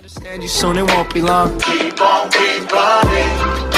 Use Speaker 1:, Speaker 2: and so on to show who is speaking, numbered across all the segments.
Speaker 1: Understand you soon, it won't be long.
Speaker 2: Keep on, keep running.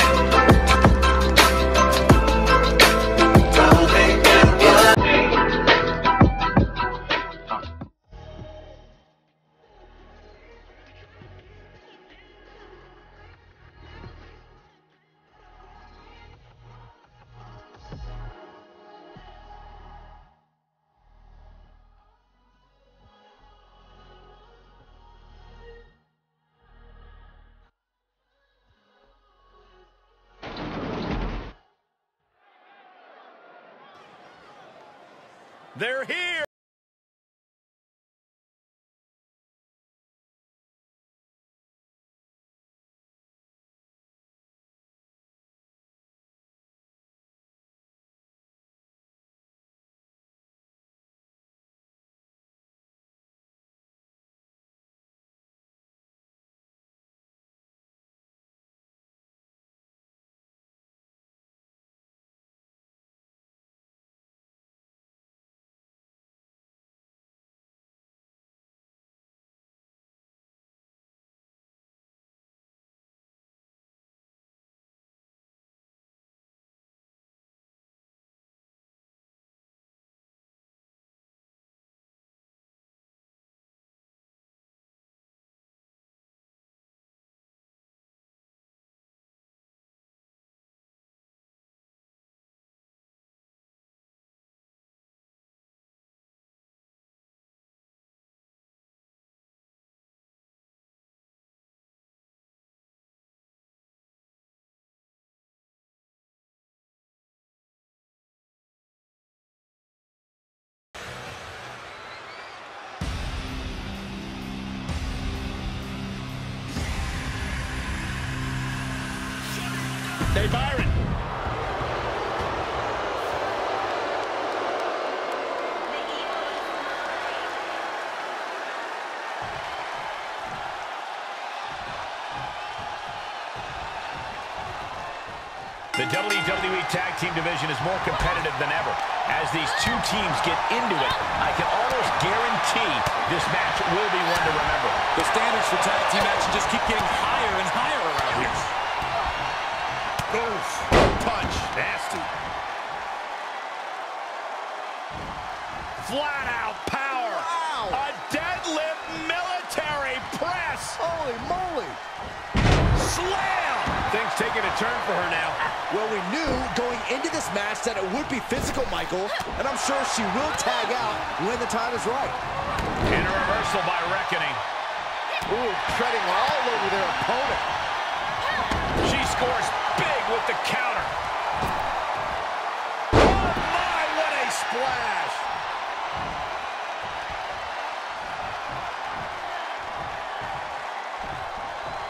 Speaker 3: They're here. Dave Byron. The WWE Tag Team division is more competitive than ever. As these two teams get into it, I can almost guarantee this match will be one to remember.
Speaker 4: The standards for tag team action just keep getting higher and higher around here.
Speaker 3: Oof. Punch. Nasty. Flat out power. A deadlift military press.
Speaker 5: Holy moly!
Speaker 3: Slam. Things taking a turn for her now.
Speaker 5: Well, we knew going into this match that it would be physical, Michael, and I'm sure she will tag out when the time is right.
Speaker 3: And a reversal by Reckoning.
Speaker 5: Ooh, treading all over their opponent.
Speaker 3: She scores with the counter. Oh my, what a splash.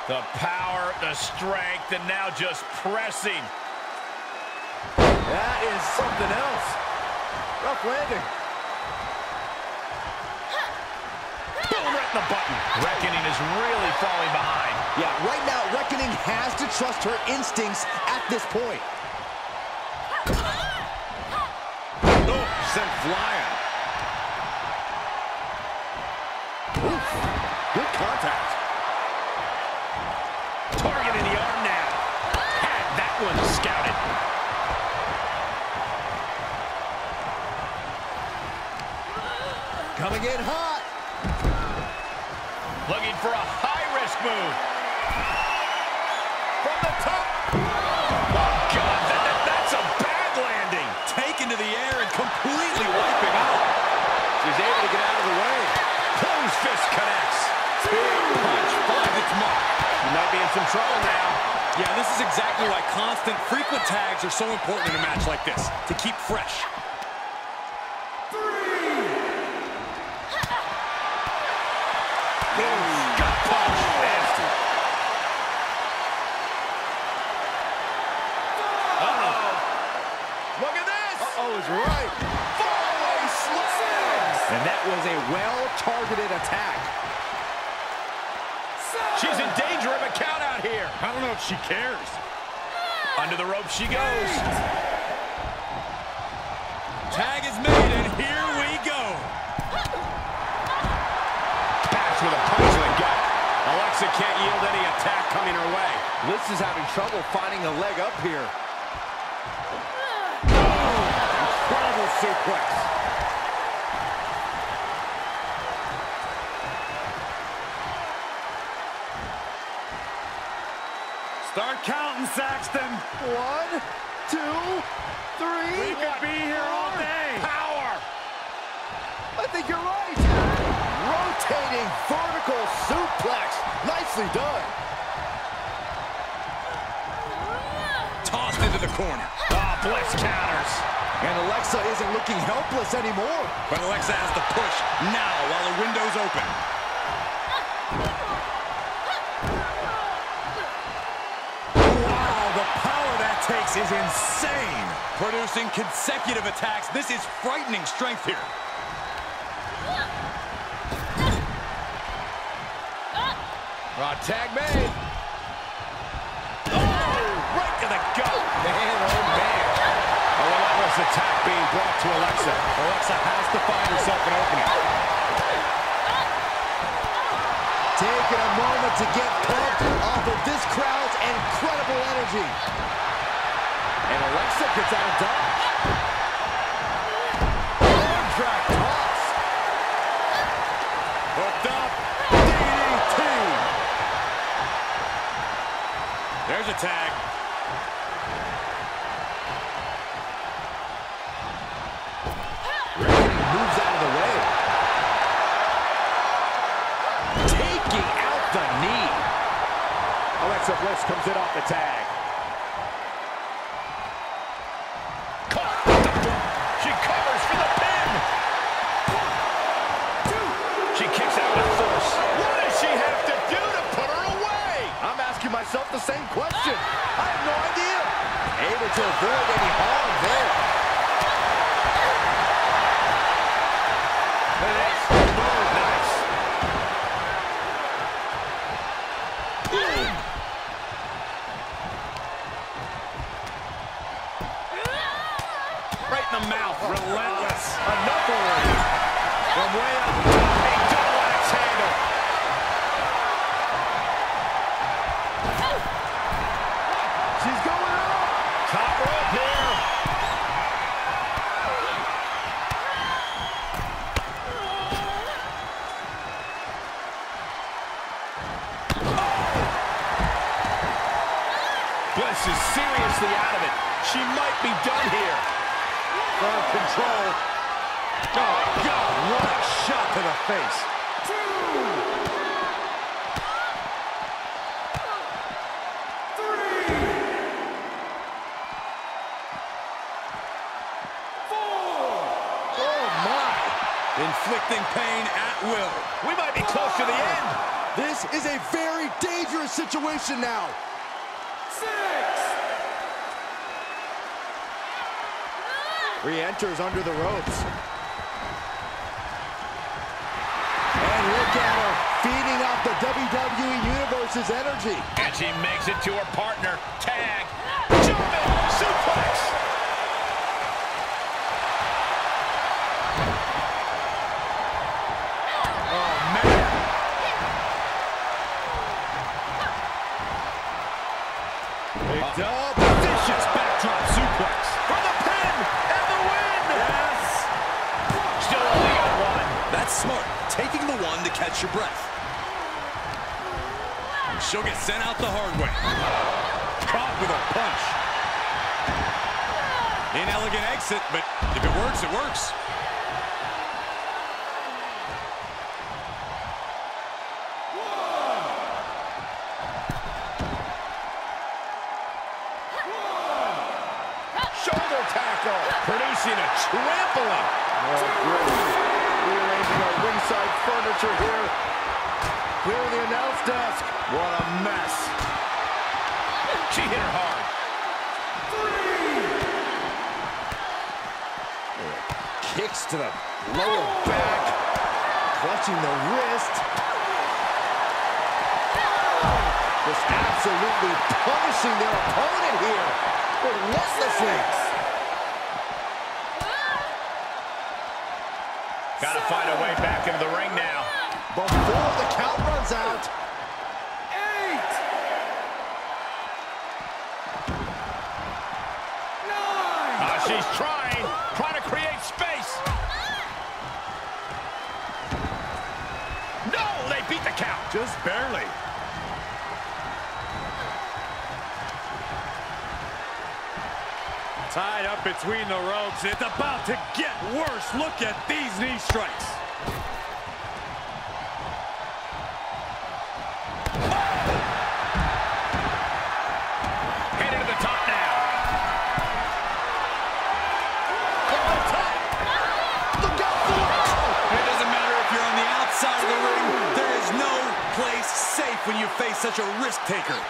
Speaker 3: The power, the strength, and now just pressing.
Speaker 5: That is something else. Rough landing.
Speaker 3: In the button. Reckoning is really falling behind.
Speaker 5: Yeah, right now, Reckoning has to trust her instincts at this point.
Speaker 3: Oh, sent flying.
Speaker 5: Oof, good contact.
Speaker 3: Target in the arm now. Had that one scouted.
Speaker 5: Coming in hot.
Speaker 3: Looking for a high-risk move. From the top. Oh, God, that, that- that's a bad landing.
Speaker 4: Taken to the air and completely wiping out.
Speaker 3: She's able to get out of the way. Close fist connects. Big punch finds its mark. She might be in some trouble now.
Speaker 4: Yeah, this is exactly why constant, frequent tags are so important in a match like this, to keep fresh.
Speaker 3: Look at this.
Speaker 5: Uh-oh is right.
Speaker 3: Slams.
Speaker 5: And that was a well-targeted attack.
Speaker 3: She's in danger of a count out here.
Speaker 4: I don't know if she cares.
Speaker 3: Under the rope she goes.
Speaker 4: Tag is made, and here we go.
Speaker 3: Pass with a punch to the gut. Alexa
Speaker 4: Alexa can't yield any attack coming her way.
Speaker 5: Liz is having trouble finding a leg up here.
Speaker 4: Suplex. Start counting, Saxton.
Speaker 5: One, two, three.
Speaker 4: We could be here all day.
Speaker 5: Power. I think you're right. Rotating vertical suplex. Nicely done.
Speaker 4: Tossed into the corner.
Speaker 3: Ah, oh, Bliss counters.
Speaker 5: And Alexa isn't looking helpless anymore.
Speaker 4: But Alexa has to push now while the window's open. Wow, the power that takes is insane. Producing consecutive attacks. This is frightening strength here.
Speaker 5: Raw tag made.
Speaker 4: Right to the gut.
Speaker 5: Man, oh man.
Speaker 3: Relentless attack being brought to Alexa.
Speaker 4: Alexa has to find herself an opening.
Speaker 5: Taking a moment to get pumped off of this crowd's incredible energy. And Alexa gets out of dodge.
Speaker 4: There's a tag.
Speaker 3: Covers for the pin. She kicks out with force. What does she have to do to put her away?
Speaker 5: I'm asking myself the same question. I have no idea. Able to avoid any harm there.
Speaker 4: The mouth. Relentless.
Speaker 3: Enough already. From way up a double axe handle.
Speaker 5: She's going up.
Speaker 3: Top rope here. Oh! Bliss is seriously out of it. She might be done here.
Speaker 5: Firm control.
Speaker 3: Oh, God, what a shot to the face.
Speaker 5: Oh, my.
Speaker 4: Inflicting pain at will.
Speaker 3: We might be close to the end.
Speaker 5: This is a very dangerous situation now. Re-enters under the ropes. And look at her, feeding off the WWE Universe's energy.
Speaker 3: And she makes it to her partner. Tag.
Speaker 4: Catch your breath. She'll get sent out the hard way. Caught with a punch. Inelegant exit, but if it works, it works.
Speaker 5: kicks to the lower back, clutching the wrist. Just absolutely punishing their opponent here, relentlessly.
Speaker 3: Got to find a way back into the ring now.
Speaker 5: Before the count runs out, ah, she's trying.
Speaker 4: Barely. Tied up between the ropes. It's about to get worse. Look at these knee strikes. Such a risk taker.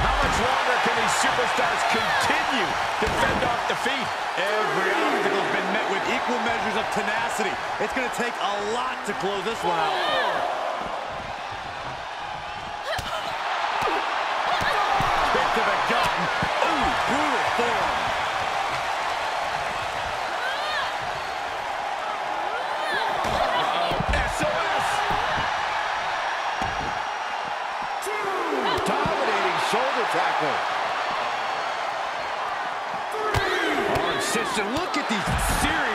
Speaker 3: How much longer can these superstars continue to fend off defeat?
Speaker 4: Every obstacle has been met with equal measures of tenacity. It's going to take a lot to close this one out.
Speaker 5: Shoulder tackle.
Speaker 4: Arm system. Look at these series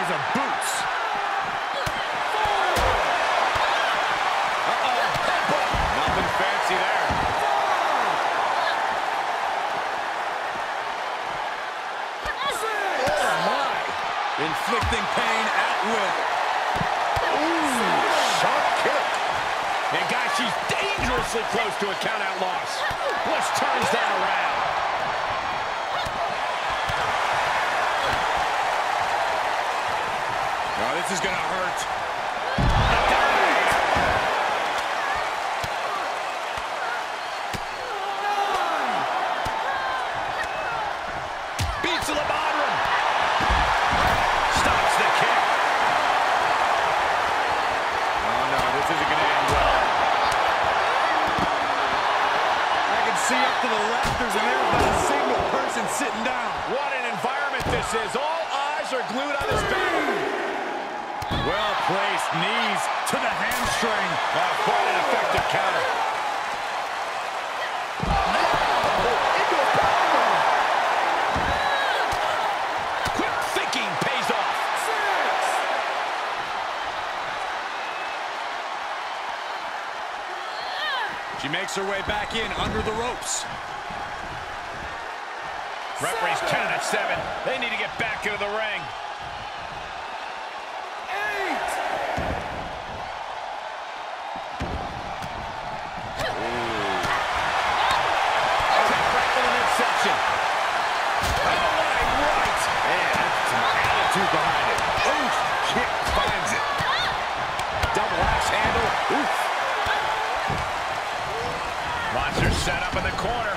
Speaker 4: is hurt. Oh, no, this isn't going to end well. I can see up to the rafters, and there's not a single person sitting down.
Speaker 3: What an environment this is. All eyes are glued on this
Speaker 4: knees to the hamstring.
Speaker 3: Oh, quite an effective counter. Quick thinking pays off.
Speaker 4: She makes her way back in under the ropes.
Speaker 3: Referee's counted at seven. They need to get back into the ring.
Speaker 4: Attitude behind it. Oof, kick finds it.
Speaker 3: Double axe handle. Oof. Monster set up in the corner.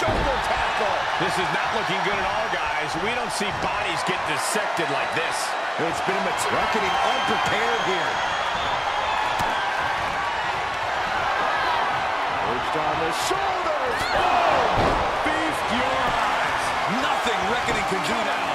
Speaker 3: Shoulder tackle. This is not looking good at all, guys. We don't see bodies get dissected like this.
Speaker 5: It's been a getting unprepared here. Perched on the shoulders.
Speaker 4: Oh, feast your eyes. Nothing Reckoning can do now.